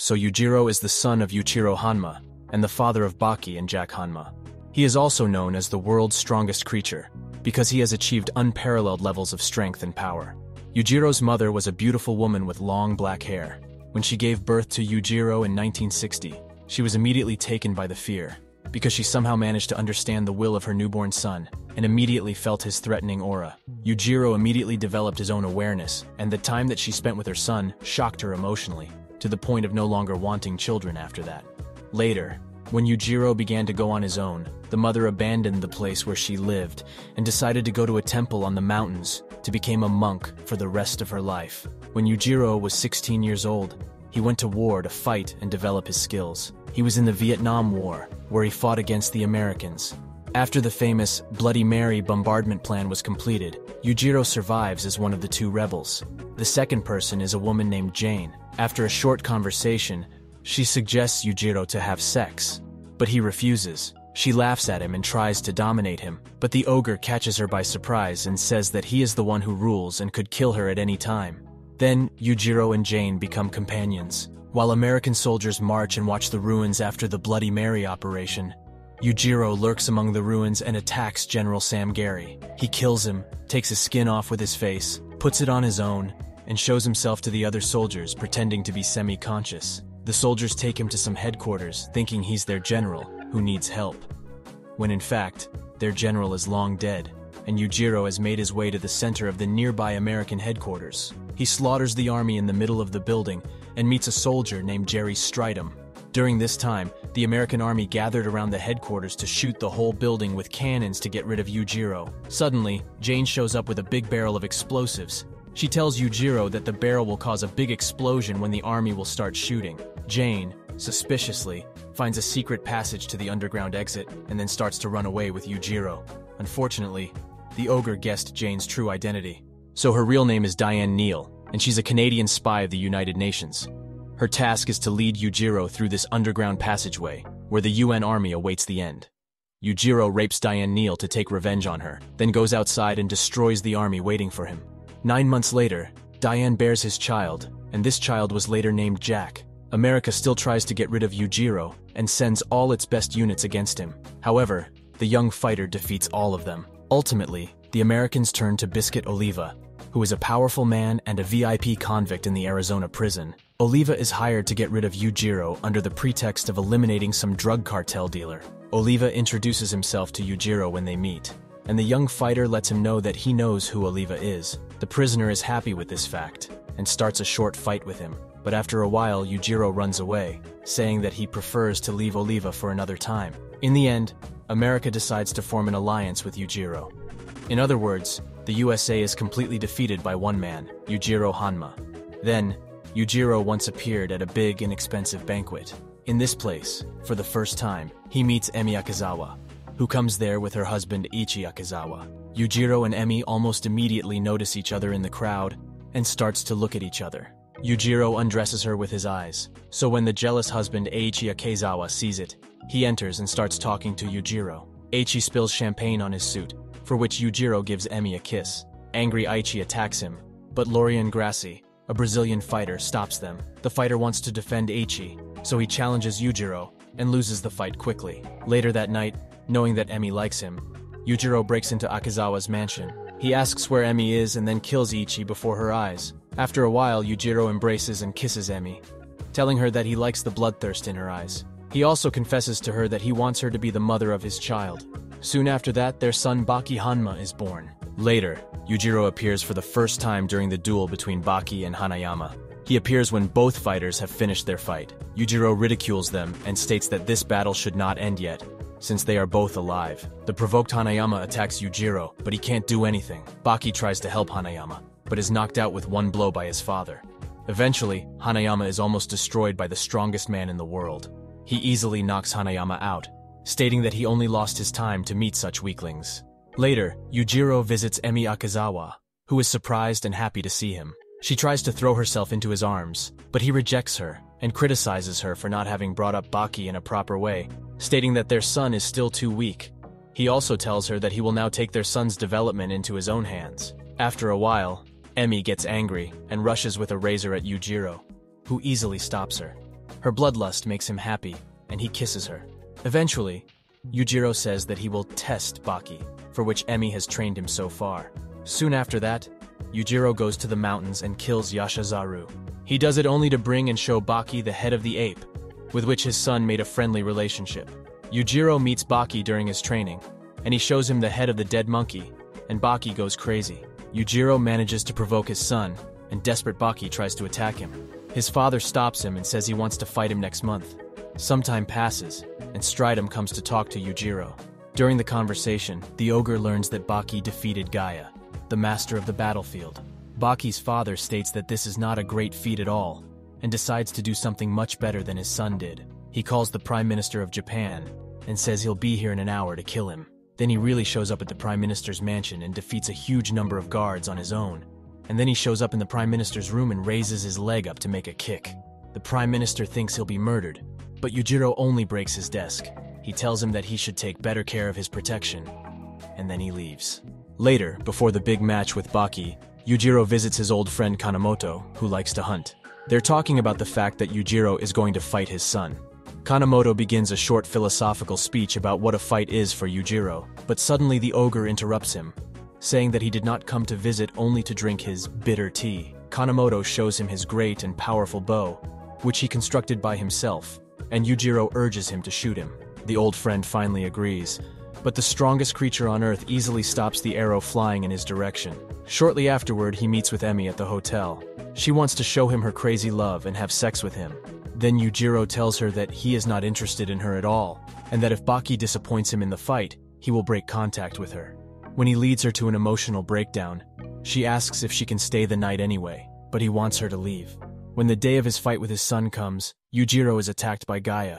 so Yujiro is the son of Yuichiro Hanma and the father of Baki and Jack Hanma. He is also known as the world's strongest creature because he has achieved unparalleled levels of strength and power. Yujiro's mother was a beautiful woman with long black hair. When she gave birth to Yujiro in 1960, she was immediately taken by the fear because she somehow managed to understand the will of her newborn son and immediately felt his threatening aura. Yujiro immediately developed his own awareness, and the time that she spent with her son shocked her emotionally, to the point of no longer wanting children after that. Later, when Yujiro began to go on his own, the mother abandoned the place where she lived and decided to go to a temple on the mountains to become a monk for the rest of her life. When Yujiro was 16 years old, he went to war to fight and develop his skills. He was in the Vietnam War, where he fought against the Americans. After the famous Bloody Mary bombardment plan was completed, Yujiro survives as one of the two rebels. The second person is a woman named Jane. After a short conversation, she suggests Yujiro to have sex, but he refuses. She laughs at him and tries to dominate him, but the ogre catches her by surprise and says that he is the one who rules and could kill her at any time. Then, Yujiro and Jane become companions. While American soldiers march and watch the ruins after the Bloody Mary operation, Yujiro lurks among the ruins and attacks General Sam Gary. He kills him, takes his skin off with his face, puts it on his own, and shows himself to the other soldiers pretending to be semi-conscious. The soldiers take him to some headquarters, thinking he's their general, who needs help. When in fact, their general is long dead, and Yujiro has made his way to the center of the nearby American headquarters. He slaughters the army in the middle of the building and meets a soldier named Jerry Stridham. During this time, the American army gathered around the headquarters to shoot the whole building with cannons to get rid of Yujiro. Suddenly, Jane shows up with a big barrel of explosives. She tells Yujiro that the barrel will cause a big explosion when the army will start shooting. Jane, suspiciously, finds a secret passage to the underground exit and then starts to run away with Yujiro. Unfortunately, the ogre guessed Jane's true identity. So her real name is Diane Neal, and she's a Canadian spy of the United Nations. Her task is to lead Yujiro through this underground passageway, where the UN army awaits the end. Yujiro rapes Diane Neal to take revenge on her, then goes outside and destroys the army waiting for him. Nine months later, Diane bears his child, and this child was later named Jack. America still tries to get rid of Yujiro and sends all its best units against him. However, the young fighter defeats all of them. Ultimately, the Americans turn to Biscuit Oliva, who is a powerful man and a VIP convict in the Arizona prison. Oliva is hired to get rid of Yujiro under the pretext of eliminating some drug cartel dealer. Oliva introduces himself to Yujiro when they meet, and the young fighter lets him know that he knows who Oliva is. The prisoner is happy with this fact and starts a short fight with him. But after a while, Yujiro runs away, saying that he prefers to leave Oliva for another time. In the end, America decides to form an alliance with Yujiro. In other words, the USA is completely defeated by one man, Yujiro Hanma. Then, Yujiro once appeared at a big and expensive banquet. In this place, for the first time, he meets Emi Akazawa, who comes there with her husband Ichi Akazawa. Yujiro and Emi almost immediately notice each other in the crowd and starts to look at each other. Yujiro undresses her with his eyes, so when the jealous husband Eiichi Akazawa sees it, he enters and starts talking to Yujiro. Eiichi spills champagne on his suit, for which Yujiro gives Emi a kiss. Angry Eiichi attacks him, but Lorian Grassi, a Brazilian fighter, stops them. The fighter wants to defend Eiichi, so he challenges Yujiro and loses the fight quickly. Later that night, knowing that Emi likes him, Yujiro breaks into Akazawa's mansion. He asks where Emi is and then kills Ichi before her eyes. After a while, Yujiro embraces and kisses Emi, telling her that he likes the bloodthirst in her eyes. He also confesses to her that he wants her to be the mother of his child. Soon after that, their son Baki Hanma is born. Later, Yujiro appears for the first time during the duel between Baki and Hanayama. He appears when both fighters have finished their fight. Yujiro ridicules them and states that this battle should not end yet, since they are both alive. The provoked Hanayama attacks Yujiro, but he can't do anything. Baki tries to help Hanayama, but is knocked out with one blow by his father. Eventually, Hanayama is almost destroyed by the strongest man in the world. He easily knocks Hanayama out, stating that he only lost his time to meet such weaklings. Later, Yujiro visits Emi Akazawa, who is surprised and happy to see him. She tries to throw herself into his arms, but he rejects her and criticizes her for not having brought up Baki in a proper way, stating that their son is still too weak. He also tells her that he will now take their son's development into his own hands. After a while, Emi gets angry and rushes with a razor at Yujiro, who easily stops her. Her bloodlust makes him happy, and he kisses her. Eventually, Yujiro says that he will test Baki, for which Emi has trained him so far. Soon after that, Yujiro goes to the mountains and kills Yashazaru. He does it only to bring and show Baki the head of the ape, with which his son made a friendly relationship. Yujiro meets Baki during his training, and he shows him the head of the dead monkey, and Baki goes crazy. Yujiro manages to provoke his son, and desperate Baki tries to attack him. His father stops him and says he wants to fight him next month. Some time passes, and Stridum comes to talk to Yujiro. During the conversation, the ogre learns that Baki defeated Gaia, the master of the battlefield. Baki's father states that this is not a great feat at all, and decides to do something much better than his son did. He calls the Prime Minister of Japan and says he'll be here in an hour to kill him. Then he really shows up at the Prime Minister's mansion and defeats a huge number of guards on his own. And then he shows up in the Prime Minister's room and raises his leg up to make a kick. The Prime Minister thinks he'll be murdered, but Yujiro only breaks his desk. He tells him that he should take better care of his protection, and then he leaves. Later, before the big match with Baki, Yujiro visits his old friend Kanemoto, who likes to hunt. They're talking about the fact that Yujiro is going to fight his son. Kanemoto begins a short philosophical speech about what a fight is for Yujiro, but suddenly the ogre interrupts him, saying that he did not come to visit only to drink his bitter tea. Kanemoto shows him his great and powerful bow, which he constructed by himself, and Yujiro urges him to shoot him. The old friend finally agrees, but the strongest creature on Earth easily stops the arrow flying in his direction. Shortly afterward, he meets with Emi at the hotel. She wants to show him her crazy love and have sex with him. Then Yujiro tells her that he is not interested in her at all, and that if Baki disappoints him in the fight, he will break contact with her. When he leads her to an emotional breakdown, she asks if she can stay the night anyway, but he wants her to leave. When the day of his fight with his son comes, Yujiro is attacked by Gaia,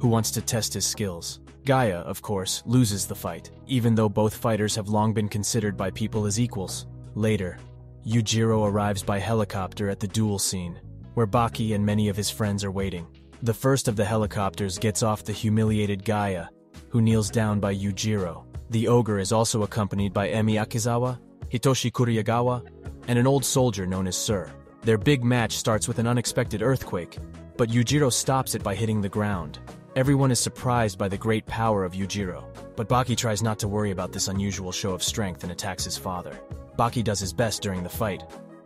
who wants to test his skills. Gaia, of course, loses the fight, even though both fighters have long been considered by people as equals. Later, Yujiro arrives by helicopter at the duel scene, where Baki and many of his friends are waiting. The first of the helicopters gets off the humiliated Gaia, who kneels down by Yujiro. The ogre is also accompanied by Emi Akizawa, Hitoshi Kuriyagawa, and an old soldier known as Sir. Their big match starts with an unexpected earthquake, but Yujiro stops it by hitting the ground. Everyone is surprised by the great power of Yujiro, but Baki tries not to worry about this unusual show of strength and attacks his father. Baki does his best during the fight,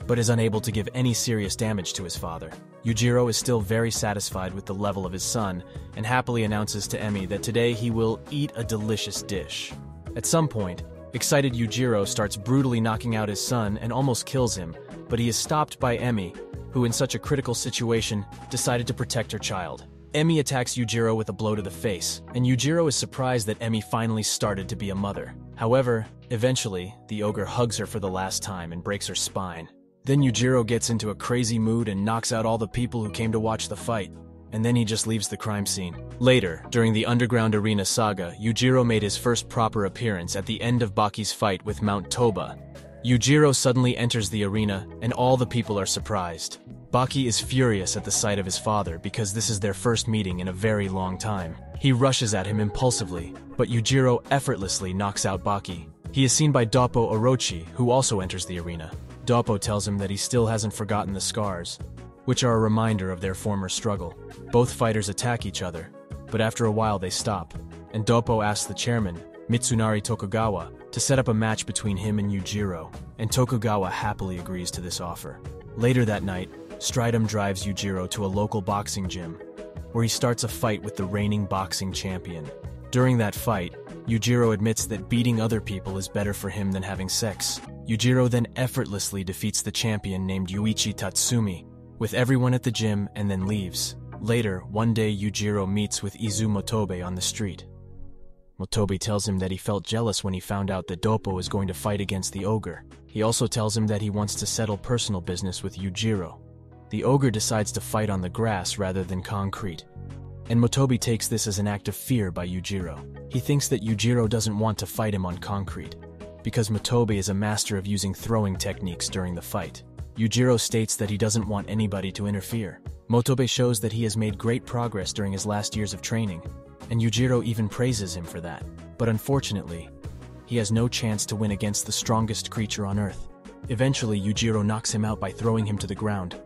but is unable to give any serious damage to his father. Yujiro is still very satisfied with the level of his son and happily announces to Emi that today he will eat a delicious dish. At some point, excited Yujiro starts brutally knocking out his son and almost kills him, but he is stopped by Emi, who in such a critical situation decided to protect her child. Emi attacks Yujiro with a blow to the face, and Yujiro is surprised that Emi finally started to be a mother. However, eventually, the ogre hugs her for the last time and breaks her spine. Then Yujiro gets into a crazy mood and knocks out all the people who came to watch the fight, and then he just leaves the crime scene. Later, during the Underground Arena saga, Yujiro made his first proper appearance at the end of Baki's fight with Mount Toba, Yujiro suddenly enters the arena, and all the people are surprised. Baki is furious at the sight of his father because this is their first meeting in a very long time. He rushes at him impulsively, but Yujiro effortlessly knocks out Baki. He is seen by Doppo Orochi, who also enters the arena. Doppo tells him that he still hasn't forgotten the scars, which are a reminder of their former struggle. Both fighters attack each other, but after a while they stop, and Doppo asks the chairman, Mitsunari Tokugawa, to set up a match between him and Yujiro, and Tokugawa happily agrees to this offer. Later that night, Stridum drives Yujiro to a local boxing gym, where he starts a fight with the reigning boxing champion. During that fight, Yujiro admits that beating other people is better for him than having sex. Yujiro then effortlessly defeats the champion named Yuichi Tatsumi, with everyone at the gym and then leaves. Later, one day Yujiro meets with Izu Motobe on the street. Motobe tells him that he felt jealous when he found out that Doppo is going to fight against the ogre. He also tells him that he wants to settle personal business with Yujiro. The ogre decides to fight on the grass rather than concrete, and Motobe takes this as an act of fear by Yujiro. He thinks that Yujiro doesn't want to fight him on concrete, because Motobe is a master of using throwing techniques during the fight. Yujiro states that he doesn't want anybody to interfere. Motobe shows that he has made great progress during his last years of training, and Yujiro even praises him for that. But unfortunately, he has no chance to win against the strongest creature on Earth. Eventually, Yujiro knocks him out by throwing him to the ground.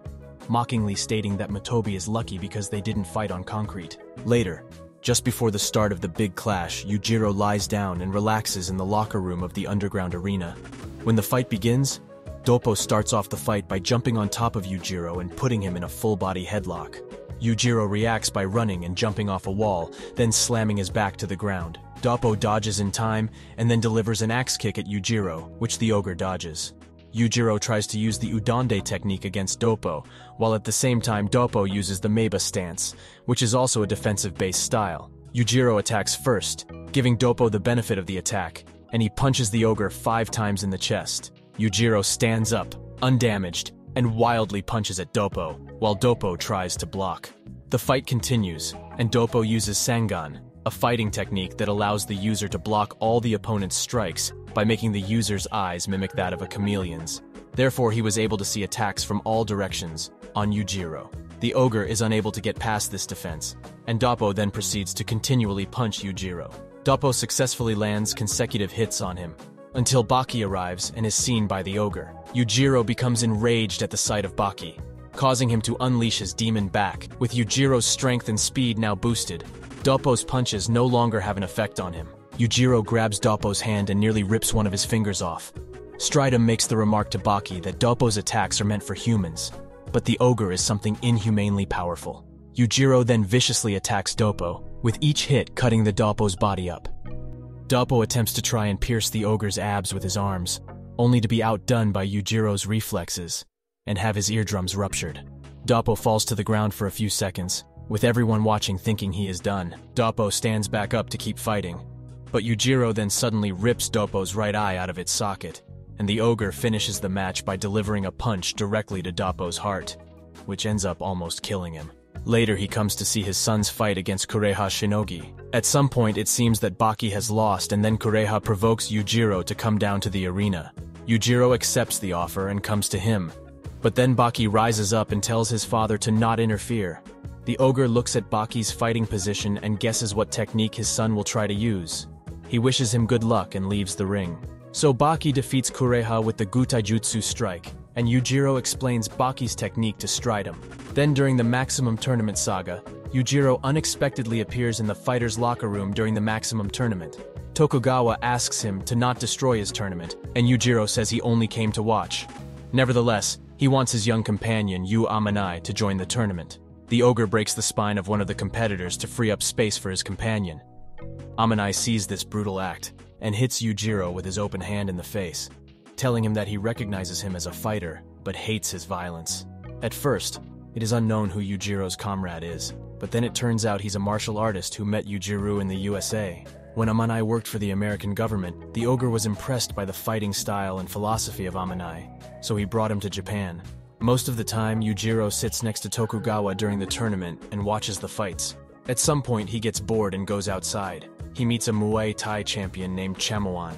Mockingly stating that Motobe is lucky because they didn't fight on concrete. Later, just before the start of the big clash, Yujiro lies down and relaxes in the locker room of the underground arena. When the fight begins, Doppo starts off the fight by jumping on top of Yujiro and putting him in a full-body headlock. Yujiro reacts by running and jumping off a wall, then slamming his back to the ground. Doppo dodges in time and then delivers an axe kick at Yujiro, which the ogre dodges. Yujiro tries to use the Udande technique against Doppo, while at the same time Doppo uses the Meba stance, which is also a defensive-based style. Yujiro attacks first, giving Doppo the benefit of the attack, and he punches the ogre five times in the chest. Yujiro stands up, undamaged, and wildly punches at Doppo, while Doppo tries to block. The fight continues, and Doppo uses Sangan, a fighting technique that allows the user to block all the opponent's strikes by making the user's eyes mimic that of a chameleon's. Therefore, he was able to see attacks from all directions on Yujiro. The ogre is unable to get past this defense, and Doppo then proceeds to continually punch Yujiro. Doppo successfully lands consecutive hits on him, until Baki arrives and is seen by the ogre. Yujiro becomes enraged at the sight of Baki, causing him to unleash his demon back. With Yujiro's strength and speed now boosted, Doppo's punches no longer have an effect on him. Yujiro grabs Doppo's hand and nearly rips one of his fingers off. Stridum makes the remark to Baki that Doppo's attacks are meant for humans, but the ogre is something inhumanely powerful. Yujiro then viciously attacks Doppo, with each hit cutting the Doppo's body up. Doppo attempts to try and pierce the ogre's abs with his arms, only to be outdone by Yujiro's reflexes and have his eardrums ruptured. Doppo falls to the ground for a few seconds, with everyone watching thinking he is done. Doppo stands back up to keep fighting, but Yujiro then suddenly rips Doppo's right eye out of its socket, and the ogre finishes the match by delivering a punch directly to Doppo's heart, which ends up almost killing him. Later, he comes to see his son's fight against Kureha Shinogi. At some point, it seems that Baki has lost, and then Kureha provokes Yujiro to come down to the arena. Yujiro accepts the offer and comes to him, but then Baki rises up and tells his father to not interfere. The ogre looks at Baki's fighting position and guesses what technique his son will try to use. He wishes him good luck and leaves the ring. So Baki defeats Kureha with the Gutaijutsu strike, and Yujiro explains Baki's technique to Stridum. Then during the Maximum Tournament saga, Yujiro unexpectedly appears in the fighter's locker room during the Maximum Tournament. Tokugawa asks him to not destroy his tournament, and Yujiro says he only came to watch. Nevertheless, he wants his young companion, Yu Amanai, to join the tournament. The ogre breaks the spine of one of the competitors to free up space for his companion. Amanai sees this brutal act and hits Yujiro with his open hand in the face, telling him that he recognizes him as a fighter but hates his violence. At first, it is unknown who Yujiro's comrade is, but then it turns out he's a martial artist who met Yujiro in the USA. When Amanai worked for the American government, the ogre was impressed by the fighting style and philosophy of Amanai, so he brought him to Japan. Most of the time, Yujiro sits next to Tokugawa during the tournament and watches the fights. At some point, he gets bored and goes outside he meets a Muay Thai champion named Chamuan.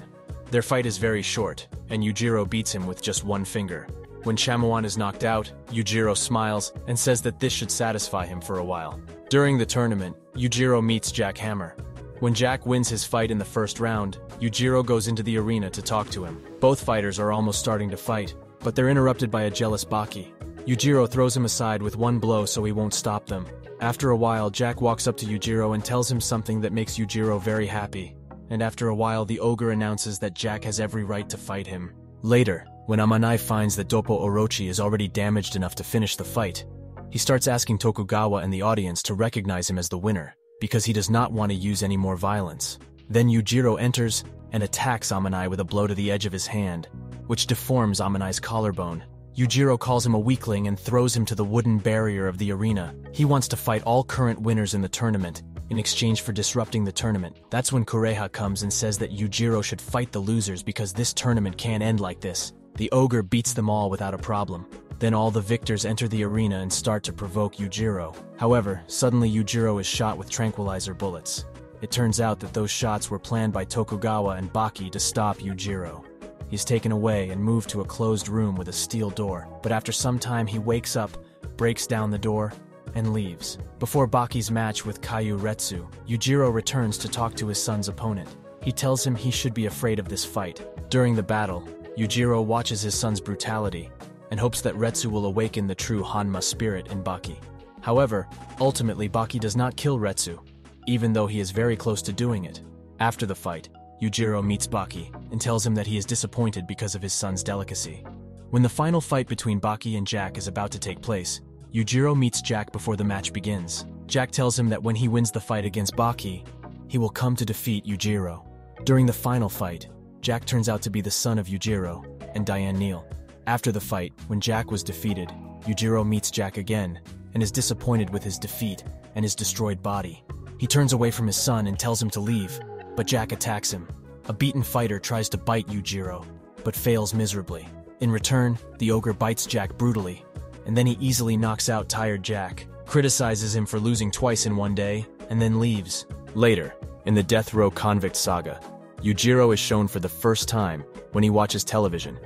Their fight is very short, and Yujiro beats him with just one finger. When Chamuan is knocked out, Yujiro smiles and says that this should satisfy him for a while. During the tournament, Yujiro meets Jack Hammer. When Jack wins his fight in the first round, Yujiro goes into the arena to talk to him. Both fighters are almost starting to fight, but they're interrupted by a jealous Baki. Yujiro throws him aside with one blow so he won't stop them, after a while, Jack walks up to Yujiro and tells him something that makes Yujiro very happy. And after a while, the ogre announces that Jack has every right to fight him. Later, when Amanai finds that Doppo Orochi is already damaged enough to finish the fight, he starts asking Tokugawa and the audience to recognize him as the winner, because he does not want to use any more violence. Then Yujiro enters and attacks Amanai with a blow to the edge of his hand, which deforms Amanai's collarbone Yujiro calls him a weakling and throws him to the wooden barrier of the arena. He wants to fight all current winners in the tournament, in exchange for disrupting the tournament. That's when Kureha comes and says that Yujiro should fight the losers because this tournament can't end like this. The ogre beats them all without a problem. Then all the victors enter the arena and start to provoke Yujiro. However, suddenly Yujiro is shot with tranquilizer bullets. It turns out that those shots were planned by Tokugawa and Baki to stop Yujiro. He's taken away and moved to a closed room with a steel door, but after some time he wakes up, breaks down the door, and leaves. Before Baki's match with Kaioh Retsu, Yujiro returns to talk to his son's opponent. He tells him he should be afraid of this fight. During the battle, Yujiro watches his son's brutality and hopes that Retsu will awaken the true Hanma spirit in Baki. However, ultimately Baki does not kill Retsu, even though he is very close to doing it. After the fight, Yujiro meets Baki and tells him that he is disappointed because of his son's delicacy. When the final fight between Baki and Jack is about to take place, Yujiro meets Jack before the match begins. Jack tells him that when he wins the fight against Baki, he will come to defeat Yujiro. During the final fight, Jack turns out to be the son of Yujiro and Diane Neal. After the fight, when Jack was defeated, Yujiro meets Jack again and is disappointed with his defeat and his destroyed body. He turns away from his son and tells him to leave, but Jack attacks him. A beaten fighter tries to bite Yujiro, but fails miserably. In return, the ogre bites Jack brutally, and then he easily knocks out tired Jack, criticizes him for losing twice in one day, and then leaves. Later, in the Death Row Convict Saga, Yujiro is shown for the first time when he watches television,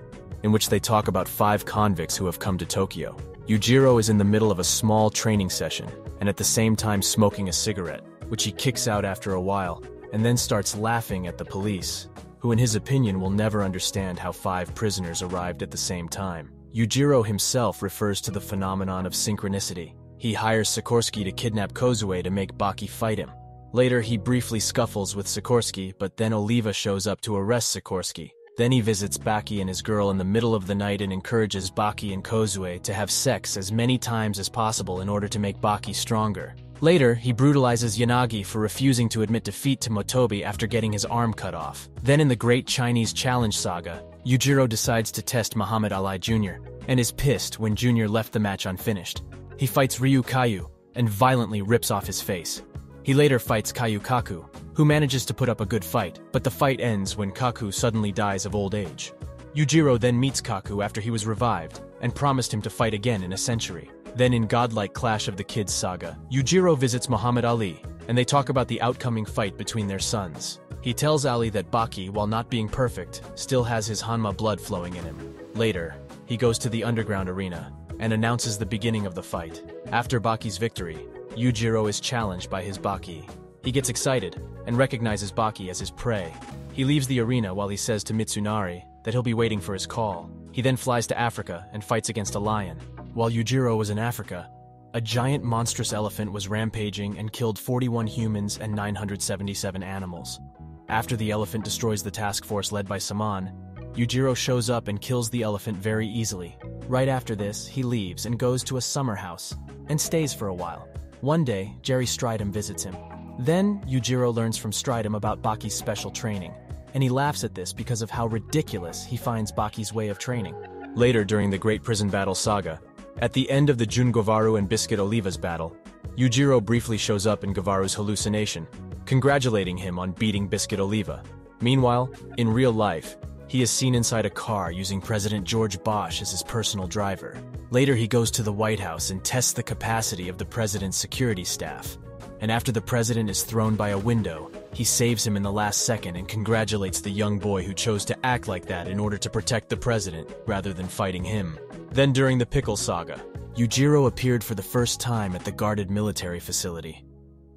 in which they talk about five convicts who have come to Tokyo. Yujiro is in the middle of a small training session, and at the same time smoking a cigarette, which he kicks out after a while, and then starts laughing at the police, who in his opinion will never understand how five prisoners arrived at the same time. Yujiro himself refers to the phenomenon of synchronicity. He hires Sikorsky to kidnap Kozue to make Baki fight him. Later, he briefly scuffles with Sikorsky, but then Oliva shows up to arrest Sikorsky. Then he visits Baki and his girl in the middle of the night and encourages Baki and Kozue to have sex as many times as possible in order to make Baki stronger. Later, he brutalizes Yanagi for refusing to admit defeat to Motobe after getting his arm cut off. Then in the Great Chinese Challenge Saga, Yujiro decides to test Muhammad Ali Jr. and is pissed when Jr. left the match unfinished. He fights Ryu Kaioh and violently rips off his face. He later fights Kaioh Kaku, who manages to put up a good fight, but the fight ends when Kaku suddenly dies of old age. Yujiro then meets Kaku after he was revived and promised him to fight again in a century. Then in godlike Clash of the Kids saga, Yujiro visits Muhammad Ali, and they talk about the outcoming fight between their sons. He tells Ali that Baki, while not being perfect, still has his Hanma blood flowing in him. Later, he goes to the underground arena and announces the beginning of the fight. After Baki's victory, Yujiro is challenged by his Baki. He gets excited and recognizes Baki as his prey. He leaves the arena while he says to Mitsunari that he'll be waiting for his call. He then flies to Africa and fights against a lion. While Yujiro was in Africa, a giant monstrous elephant was rampaging and killed 41 humans and 977 animals. After the elephant destroys the task force led by Saman, Yujiro shows up and kills the elephant very easily. Right after this, he leaves and goes to a summer house and stays for a while. One day, Jerry Stridham visits him. Then, Yujiro learns from Stridham about Baki's special training, and he laughs at this because of how ridiculous he finds Baki's way of training. Later, during the Great Prison Battle Saga, at the end of the Jun Govaru and Biscuit Oliva's battle, Yujiro briefly shows up in Govaru's hallucination, congratulating him on beating Biscuit Oliva. Meanwhile, in real life, he is seen inside a car using President George Bosch as his personal driver. Later, he goes to the White House and tests the capacity of the president's security staff. And after the president is thrown by a window, he saves him in the last second and congratulates the young boy who chose to act like that in order to protect the president rather than fighting him. Then during the Pickle Saga, Yujiro appeared for the first time at the guarded military facility,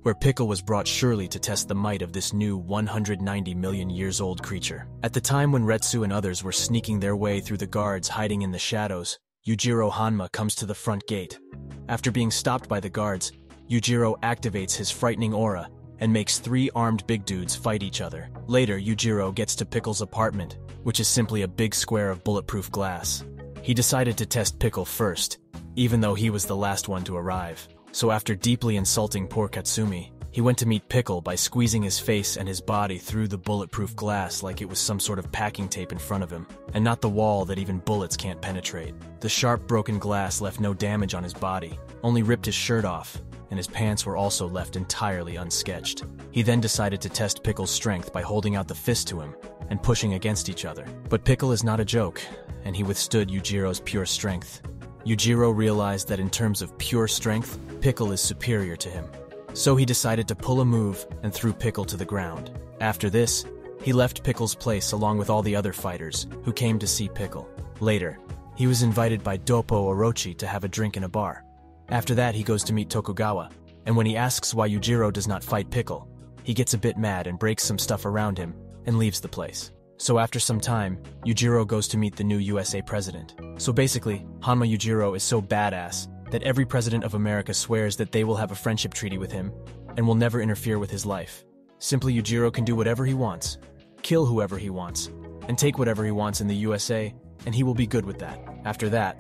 where Pickle was brought surely to test the might of this new 190 million years old creature. At the time when Retsu and others were sneaking their way through the guards hiding in the shadows, Yujiro Hanma comes to the front gate. After being stopped by the guards, Yujiro activates his frightening aura and makes three armed big dudes fight each other. Later, Yujiro gets to Pickle's apartment, which is simply a big square of bulletproof glass. He decided to test Pickle first, even though he was the last one to arrive. So after deeply insulting poor Katsumi, he went to meet Pickle by squeezing his face and his body through the bulletproof glass like it was some sort of packing tape in front of him, and not the wall that even bullets can't penetrate. The sharp broken glass left no damage on his body, only ripped his shirt off, and his pants were also left entirely unsketched. He then decided to test Pickle's strength by holding out the fist to him and pushing against each other. But Pickle is not a joke, and he withstood Yujiro's pure strength. Yujiro realized that in terms of pure strength, Pickle is superior to him. So he decided to pull a move and threw Pickle to the ground. After this, he left Pickle's place along with all the other fighters who came to see Pickle. Later, he was invited by Doppo Orochi to have a drink in a bar. After that, he goes to meet Tokugawa, and when he asks why Yujiro does not fight Pickle, he gets a bit mad and breaks some stuff around him and leaves the place. So after some time, Yujiro goes to meet the new USA president. So basically, Hanma Yujiro is so badass that every president of America swears that they will have a friendship treaty with him and will never interfere with his life. Simply Yujiro can do whatever he wants, kill whoever he wants, and take whatever he wants in the USA, and he will be good with that. After that,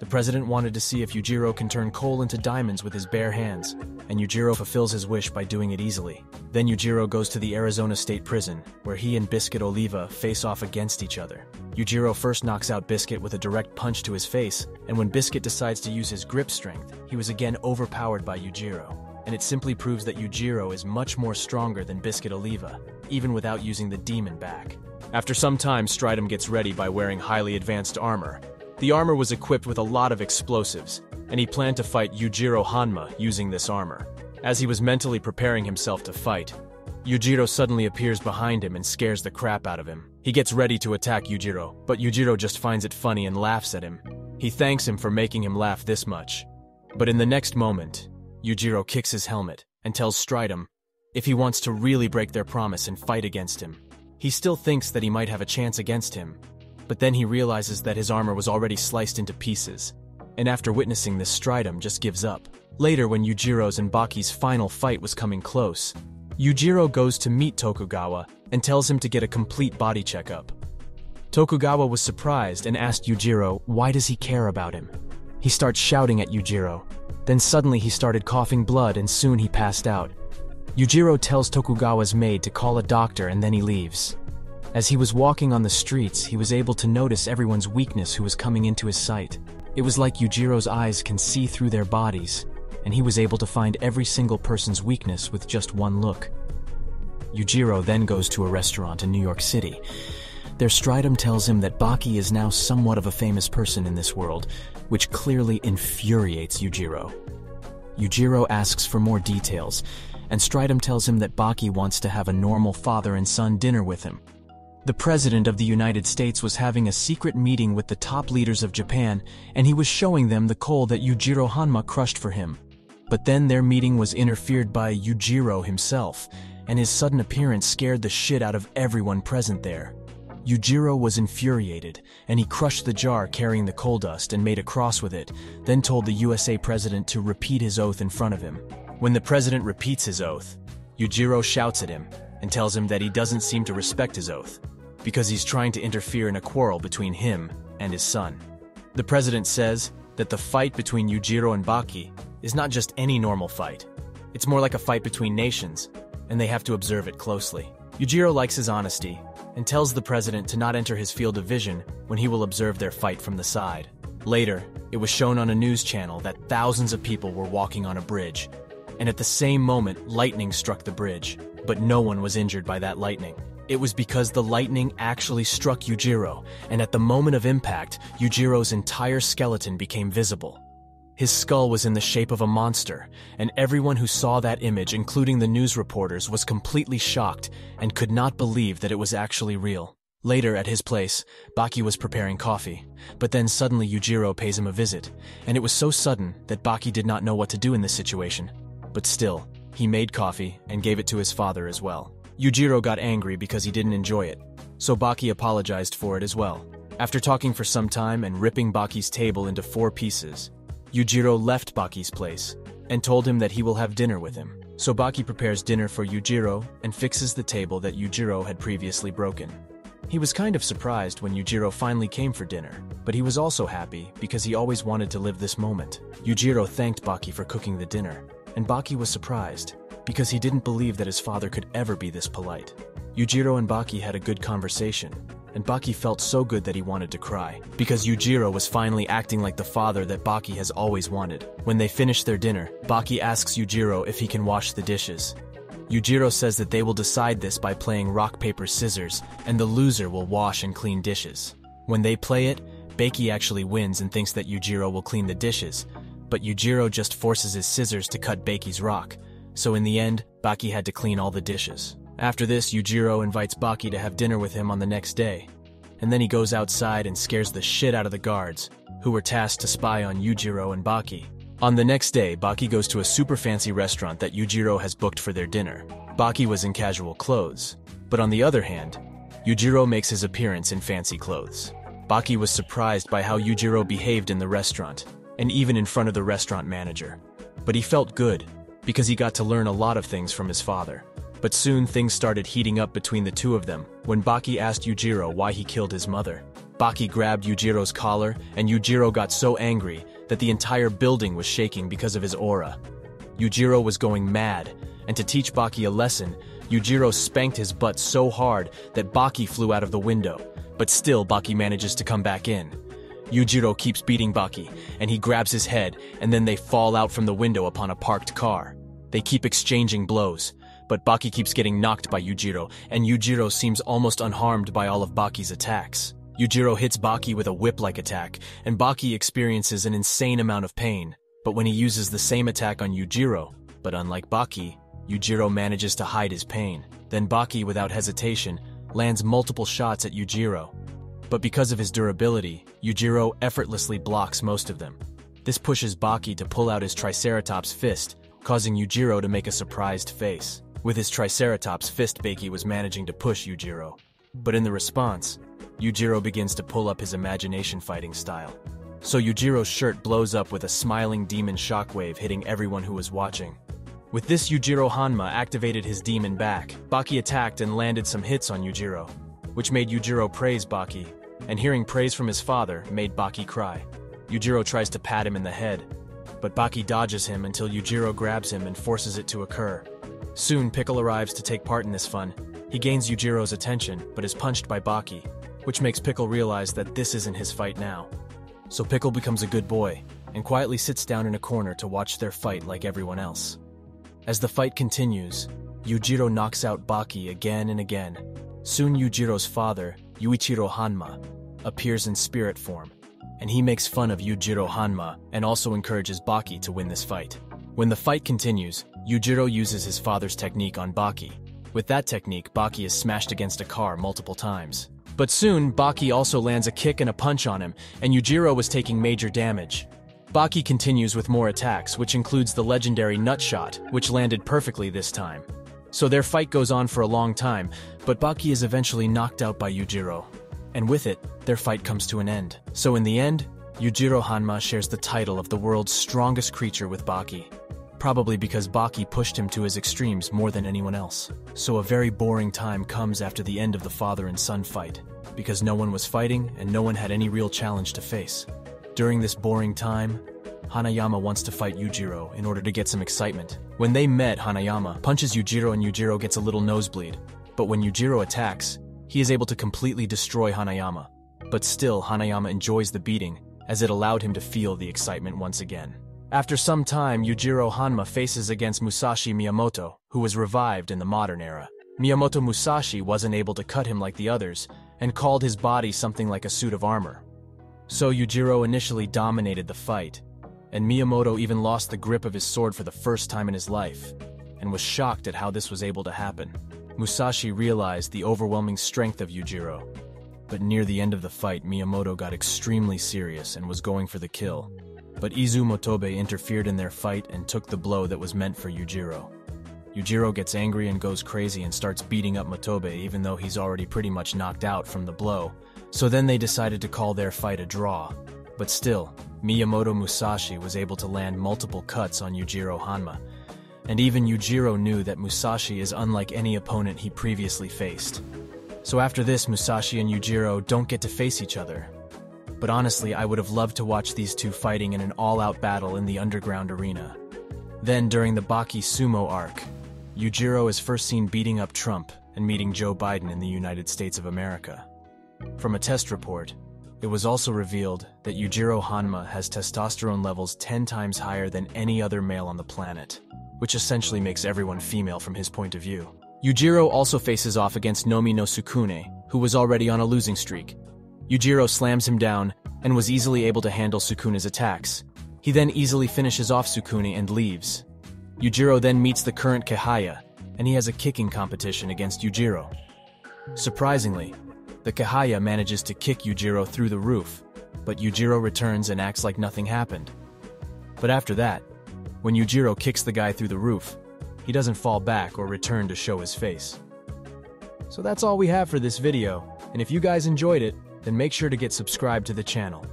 the president wanted to see if Yujiro can turn coal into diamonds with his bare hands, and Yujiro fulfills his wish by doing it easily. Then Yujiro goes to the Arizona State Prison, where he and Biscuit Oliva face off against each other. Yujiro first knocks out Biscuit with a direct punch to his face, and when Biscuit decides to use his grip strength, he was again overpowered by Yujiro. And it simply proves that Yujiro is much more stronger than Biscuit Oliva, even without using the demon back. After some time, Stridum gets ready by wearing highly advanced armor, the armor was equipped with a lot of explosives, and he planned to fight Yujiro Hanma using this armor. As he was mentally preparing himself to fight, Yujiro suddenly appears behind him and scares the crap out of him. He gets ready to attack Yujiro, but Yujiro just finds it funny and laughs at him. He thanks him for making him laugh this much. But in the next moment, Yujiro kicks his helmet and tells Stridum if he wants to really break their promise and fight against him. He still thinks that he might have a chance against him, but then he realizes that his armor was already sliced into pieces. And after witnessing this, Stridum just gives up. Later, when Yujiro's and Baki's final fight was coming close, Yujiro goes to meet Tokugawa and tells him to get a complete body checkup. Tokugawa was surprised and asked Yujiro why does he care about him. He starts shouting at Yujiro. Then suddenly he started coughing blood and soon he passed out. Yujiro tells Tokugawa's maid to call a doctor and then he leaves. As he was walking on the streets, he was able to notice everyone's weakness who was coming into his sight. It was like Yujiro's eyes can see through their bodies, and he was able to find every single person's weakness with just one look. Yujiro then goes to a restaurant in New York City. Their stridum tells him that Baki is now somewhat of a famous person in this world, which clearly infuriates Yujiro. Yujiro asks for more details, and Stridum tells him that Baki wants to have a normal father and son dinner with him. The President of the United States was having a secret meeting with the top leaders of Japan, and he was showing them the coal that Yujiro Hanma crushed for him. But then their meeting was interfered by Yujiro himself, and his sudden appearance scared the shit out of everyone present there. Yujiro was infuriated, and he crushed the jar carrying the coal dust and made a cross with it, then told the USA president to repeat his oath in front of him. When the president repeats his oath, Yujiro shouts at him and tells him that he doesn't seem to respect his oath because he's trying to interfere in a quarrel between him and his son. The president says that the fight between Yujiro and Baki is not just any normal fight. It's more like a fight between nations, and they have to observe it closely. Yujiro likes his honesty and tells the president to not enter his field of vision when he will observe their fight from the side. Later, it was shown on a news channel that thousands of people were walking on a bridge, and at the same moment, lightning struck the bridge, but no one was injured by that lightning. It was because the lightning actually struck Yujiro, and at the moment of impact, Yujiro's entire skeleton became visible. His skull was in the shape of a monster, and everyone who saw that image, including the news reporters, was completely shocked and could not believe that it was actually real. Later, at his place, Baki was preparing coffee, but then suddenly Yujiro pays him a visit, and it was so sudden that Baki did not know what to do in this situation. But still, he made coffee and gave it to his father as well. Yujiro got angry because he didn't enjoy it, so Baki apologized for it as well. After talking for some time and ripping Baki's table into four pieces, Yujiro left Baki's place and told him that he will have dinner with him. So Baki prepares dinner for Yujiro and fixes the table that Yujiro had previously broken. He was kind of surprised when Yujiro finally came for dinner, but he was also happy because he always wanted to live this moment. Yujiro thanked Baki for cooking the dinner, and Baki was surprised because he didn't believe that his father could ever be this polite. Yujiro and Baki had a good conversation, and Baki felt so good that he wanted to cry, because Yujiro was finally acting like the father that Baki has always wanted. When they finish their dinner, Baki asks Yujiro if he can wash the dishes. Yujiro says that they will decide this by playing rock, paper, scissors, and the loser will wash and clean dishes. When they play it, Baki actually wins and thinks that Yujiro will clean the dishes, but Yujiro just forces his scissors to cut Baki's rock, so in the end, Baki had to clean all the dishes. After this, Yujiro invites Baki to have dinner with him on the next day. And then he goes outside and scares the shit out of the guards, who were tasked to spy on Yujiro and Baki. On the next day, Baki goes to a super fancy restaurant that Yujiro has booked for their dinner. Baki was in casual clothes, but on the other hand, Yujiro makes his appearance in fancy clothes. Baki was surprised by how Yujiro behaved in the restaurant, and even in front of the restaurant manager. But he felt good, because he got to learn a lot of things from his father. But soon things started heating up between the two of them when Baki asked Yujiro why he killed his mother. Baki grabbed Yujiro's collar, and Yujiro got so angry that the entire building was shaking because of his aura. Yujiro was going mad, and to teach Baki a lesson, Yujiro spanked his butt so hard that Baki flew out of the window, but still Baki manages to come back in. Yujiro keeps beating Baki, and he grabs his head, and then they fall out from the window upon a parked car. They keep exchanging blows, but Baki keeps getting knocked by Yujiro, and Yujiro seems almost unharmed by all of Baki's attacks. Yujiro hits Baki with a whip-like attack, and Baki experiences an insane amount of pain. But when he uses the same attack on Yujiro, but unlike Baki, Yujiro manages to hide his pain. Then Baki, without hesitation, lands multiple shots at Yujiro. But because of his durability, Yujiro effortlessly blocks most of them. This pushes Baki to pull out his Triceratops fist, causing Yujiro to make a surprised face. With his Triceratops fist, Baki was managing to push Yujiro. But in the response, Yujiro begins to pull up his imagination fighting style. So Yujiro's shirt blows up with a smiling demon shockwave hitting everyone who was watching. With this, Yujiro Hanma activated his demon back. Baki attacked and landed some hits on Yujiro, which made Yujiro praise Baki, and hearing praise from his father made Baki cry. Yujiro tries to pat him in the head, but Baki dodges him until Yujiro grabs him and forces it to occur. Soon, Pickle arrives to take part in this fun. He gains Yujiro's attention, but is punched by Baki, which makes Pickle realize that this isn't his fight now. So Pickle becomes a good boy, and quietly sits down in a corner to watch their fight like everyone else. As the fight continues, Yujiro knocks out Baki again and again. Soon Yujiro's father, Yuichiro Hanma, appears in spirit form, and he makes fun of Yujiro Hanma and also encourages Baki to win this fight. When the fight continues, Yujiro uses his father's technique on Baki. With that technique, Baki is smashed against a car multiple times. But soon, Baki also lands a kick and a punch on him, and Yujiro was taking major damage. Baki continues with more attacks, which includes the legendary Nut Shot, which landed perfectly this time. So their fight goes on for a long time, but Baki is eventually knocked out by Yujiro. And with it, their fight comes to an end. So in the end, Yujiro Hanma shares the title of the world's strongest creature with Baki. Probably because Baki pushed him to his extremes more than anyone else. So a very boring time comes after the end of the father and son fight, because no one was fighting and no one had any real challenge to face. During this boring time, Hanayama wants to fight Yujiro in order to get some excitement. When they met, Hanayama punches Yujiro and Yujiro gets a little nosebleed. But when Yujiro attacks, he is able to completely destroy Hanayama. But still, Hanayama enjoys the beating, as it allowed him to feel the excitement once again. After some time, Yujiro Hanma faces against Musashi Miyamoto, who was revived in the modern era. Miyamoto Musashi wasn't able to cut him like the others, and called his body something like a suit of armor. So Yujiro initially dominated the fight, and Miyamoto even lost the grip of his sword for the first time in his life, and was shocked at how this was able to happen. Musashi realized the overwhelming strength of Yujiro, but near the end of the fight, Miyamoto got extremely serious and was going for the kill. But Izu Motobe interfered in their fight and took the blow that was meant for Yujiro. Yujiro gets angry and goes crazy and starts beating up Motobe even though he's already pretty much knocked out from the blow, so then they decided to call their fight a draw. But still, Miyamoto Musashi was able to land multiple cuts on Yujiro Hanma, and even Yujiro knew that Musashi is unlike any opponent he previously faced. So after this, Musashi and Yujiro don't get to face each other. But honestly, I would have loved to watch these two fighting in an all-out battle in the underground arena. Then, during the Baki Sumo arc, Yujiro is first seen beating up Trump and meeting Joe Biden in the United States of America. From a test report, it was also revealed that Yujiro Hanma has testosterone levels 10 times higher than any other male on the planet, which essentially makes everyone female from his point of view. Yujiro also faces off against Nomi no Sukune, who was already on a losing streak. Yujiro slams him down and was easily able to handle Sukune's attacks. He then easily finishes off Sukune and leaves. Yujiro then meets the current Kehaya, and he has a kicking competition against Yujiro. Surprisingly, the Kehaya manages to kick Yujiro through the roof, but Yujiro returns and acts like nothing happened. But after that, when Yujiro kicks the guy through the roof, he doesn't fall back or return to show his face. So that's all we have for this video, and if you guys enjoyed it, then make sure to get subscribed to the channel.